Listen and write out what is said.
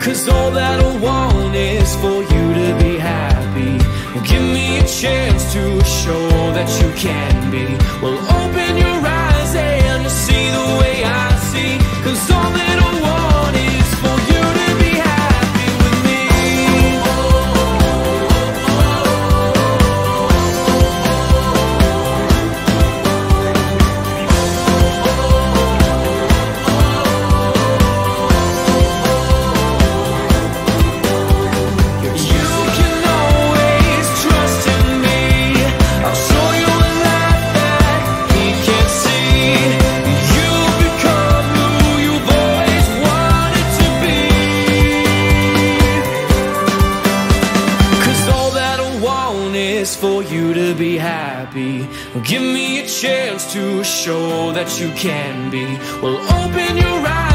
Cause all that I want is for you to be happy. Give me a chance to show that you can be. Well, open your eyes and you'll see the way I see. Cause all that for you to be happy. Give me a chance to show that you can be. Well, open your eyes.